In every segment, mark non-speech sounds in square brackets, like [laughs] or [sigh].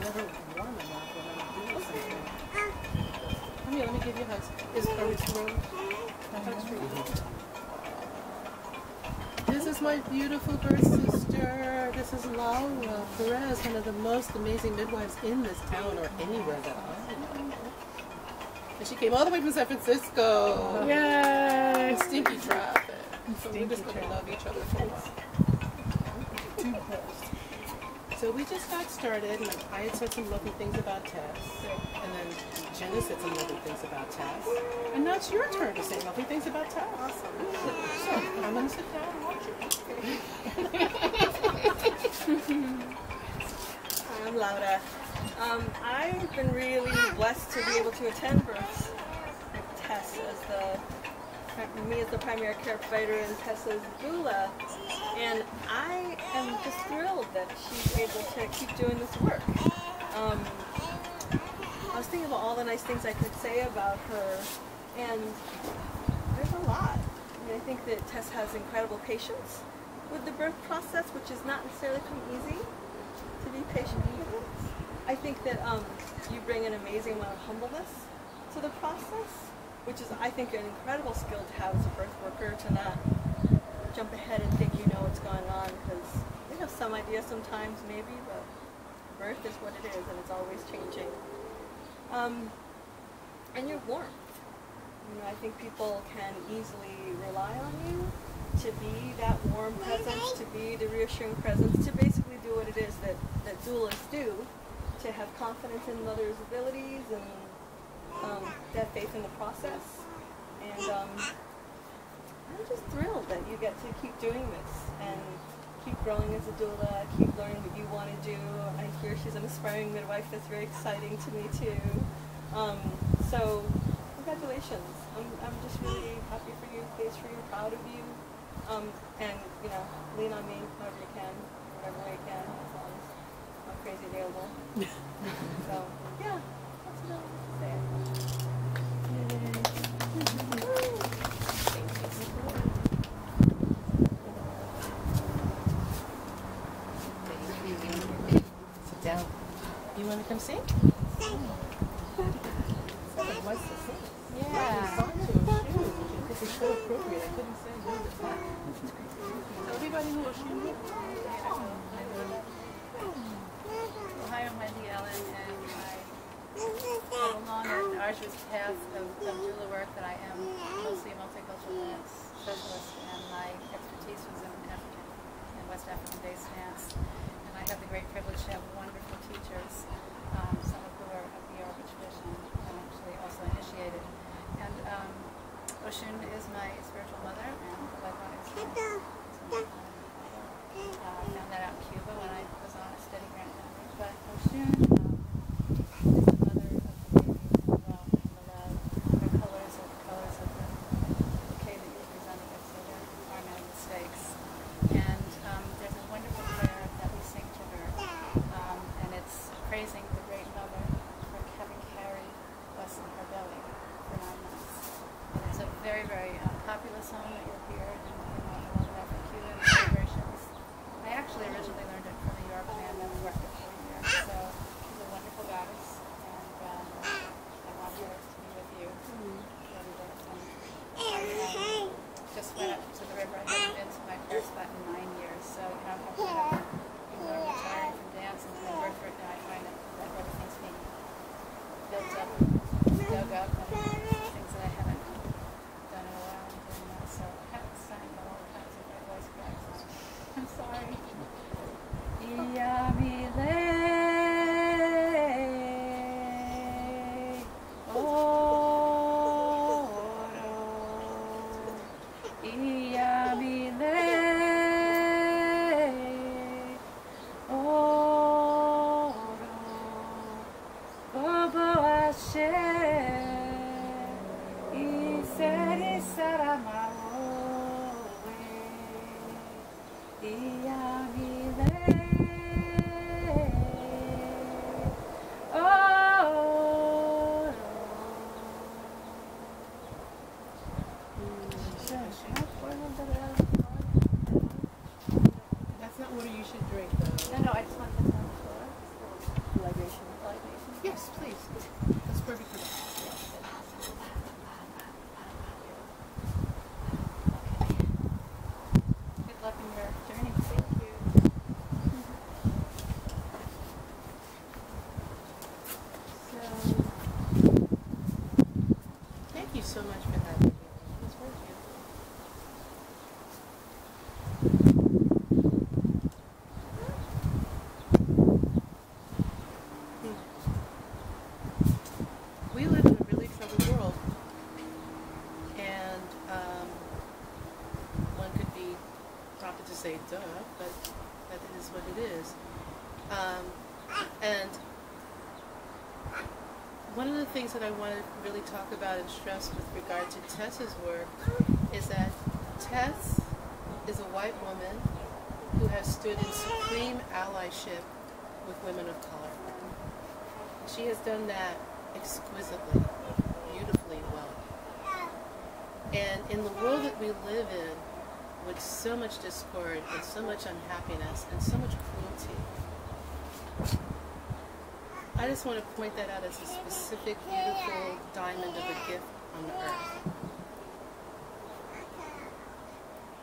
never warm enough when I'm doing something. Come here, let me give you hugs. Is? Hugs for you. This is my beautiful birth sister. This is Laura Perez, one of the most amazing midwives in this town or anywhere that I know. And she came all the way from San Francisco. Yay! Stinky traffic. So we're just going to love each other for a while. So we just got started, and I had said some lovely things about Tess, and then Jenna said some lovely things about Tess, and now it's your turn to say lovely things about Tess. Awesome. So I'm going to sit down and watch you. I'm Laura. Um, I've been really blessed to be able to attend births with Tess as the me as the primary care provider and Tess as doula, and I am just thrilled that she's able to keep doing this work. Um, I was thinking about all the nice things I could say about her, and there's a lot. I mean, I think that Tess has incredible patience with the birth process, which is not necessarily come easy to be patient with it. I think that um, you bring an amazing amount of humbleness to the process, which is, I think, an incredible skill to have as a birth worker to not jump ahead and think you know what's going on because you have some idea sometimes, maybe, but birth is what it is and it's always changing. Um, and your warmth. You know, I think people can easily rely on you to be that warm presence, to be the reassuring presence, to basically do what it is that, that doulas do, to have confidence in mother's abilities and um, that faith in the process. And um, I'm just thrilled that you get to keep doing this and keep growing as a doula, keep learning what you want to do. I hear she's an aspiring midwife. That's very exciting to me too. Um, so congratulations. I'm, I'm just really happy for you, pleased for you, proud of you. Um, and, you know, lean on me however you can, whatever way you can, as long as I'm crazy available. [laughs] so, yeah, that's want to say. Want to come sing? Someone wants to sing. Yeah. Song to a shoe, which is so appropriate. I couldn't say no to that. So everybody who will shoot Hi, I'm Wendy Ellen, and I go along an arduous path of, of doula work that I am mostly a multicultural dance specialist, and my expertise was in African and West African-based dance. Have the great privilege to have wonderful teachers, um, some of who are of the Yoruba tradition, and actually also initiated. And um, Oshun is my spiritual mother, and Legon is my, is my uh, found that out in Cuba when I was on a steady grant down But Oshun um, is the mother of the baby and the love and the love. Her colors are the colors of the bouquet that you're presenting us, so there are no mistakes. And um, there's a wonderful prayer that we sing to her, um, and it's praising the Great Mother for having carried us in her belly for nine months. And it's a very, very uh, popular song that you'll of, but that is what it is. Um, and one of the things that I want to really talk about and stress with regard to Tess's work is that Tess is a white woman who has stood in supreme allyship with women of color. She has done that exquisitely, beautifully well. And in the world that we live in, with so much discord and so much unhappiness and so much cruelty, I just want to point that out as a specific, beautiful diamond of a gift on the earth.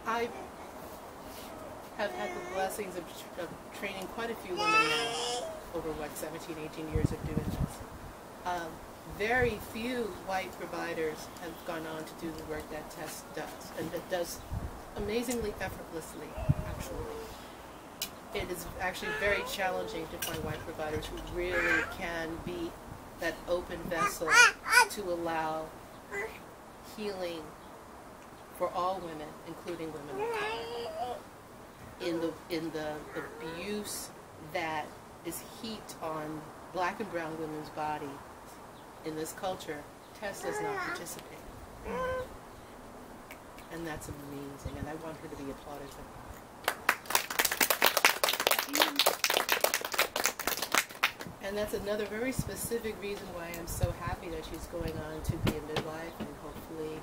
I have had the blessings of, of training quite a few women now over what 17, 18 years of doing this. Um, very few white providers have gone on to do the work that Tess does, and that does amazingly effortlessly, actually. It is actually very challenging to find white providers who really can be that open vessel to allow healing for all women, including women of color. In the in the abuse that is heaped on black and brown women's body in this culture, Tess does not participate. And that's amazing, and I want her to be applauded for that. And that's another very specific reason why I'm so happy that she's going on to be a midwife and hopefully,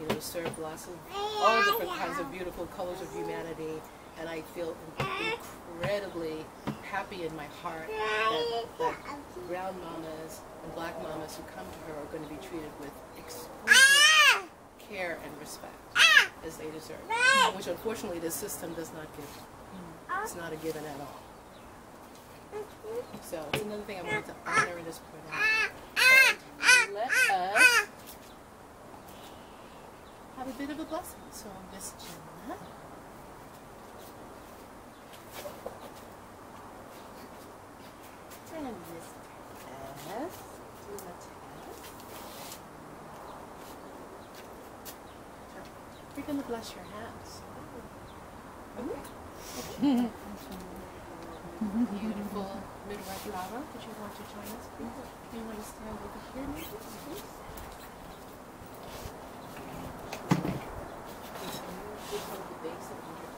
you know, serve lots of all different kinds of beautiful colors of humanity. And I feel incredibly happy in my heart that, that brown mamas and black mamas who come to her are going to be treated with exquisite care and respect ah! as they deserve, which unfortunately the system does not give. It's not a given at all. So it's another thing I wanted to honor and just point out. Ah! Ah! Let us have a bit of a blessing. So Miss Jenna. And Miss Tess. Do the Tess. You're going to bless your hands. Mm-hmm. Beautiful midwife Laura, did you want to join us, please? Do you want to stand over here, maybe, please? Just hold the base of your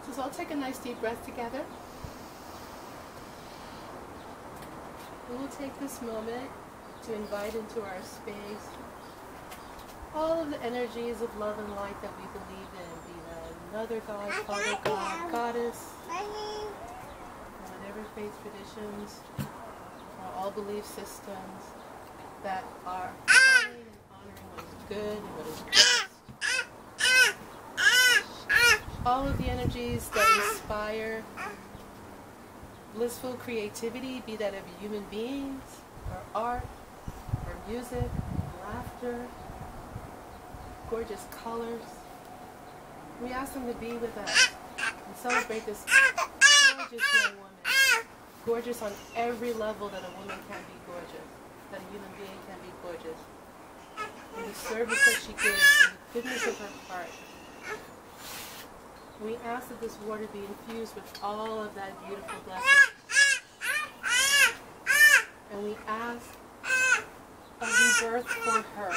So let's all take a nice deep breath together. We will take this moment to invite into our space all of the energies of love and light that we believe in, be that another God, Father God, Goddess, whatever faith traditions, or all belief systems that are honoring and honoring what is good and what is best. All of the energies that inspire blissful creativity, be that of human beings, or art, music, laughter, gorgeous colors. We ask them to be with us and celebrate this gorgeous young woman. Gorgeous on every level that a woman can be gorgeous, that a human being can be gorgeous. In the service that she gives, in the goodness of her heart. We ask that this water be infused with all of that beautiful blessing. And we ask a rebirth for her.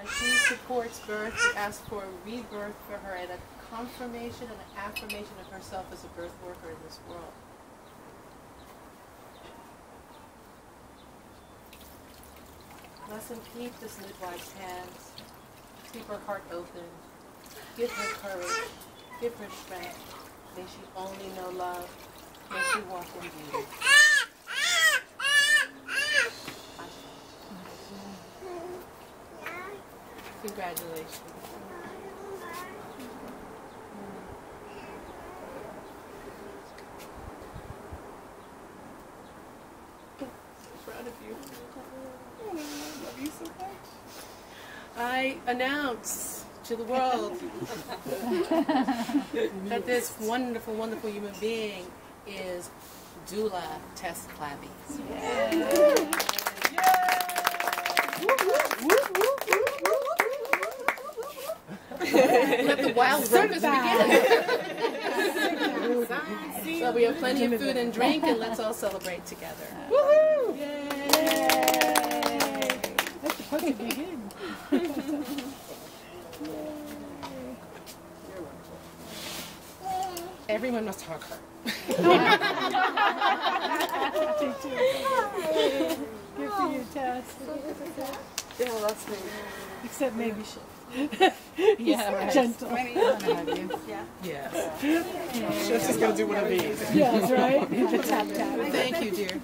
And she supports birth, we ask for a rebirth for her and a confirmation and an affirmation of herself as a birth worker in this world. And keep this midwife's hands. Keep her heart open. Give her courage. Give her strength. May she only know love. May she walk in beauty. Congratulations. Proud of you. I love you so much. I announce to the world [laughs] that this wonderful, wonderful human being is Doula Tess Clabby. Let the wild circus begin. so we have plenty of food and drink, and let's all celebrate together. Woohoo! Yay! Let the party begin. Everyone must hug her. Good for you, Tess. Yeah, that's me. Except maybe she. Yeah, right. Gentle. Yeah. Yes. She's just gonna do one of these. Yes, right? The tap tap. Thank you, dear.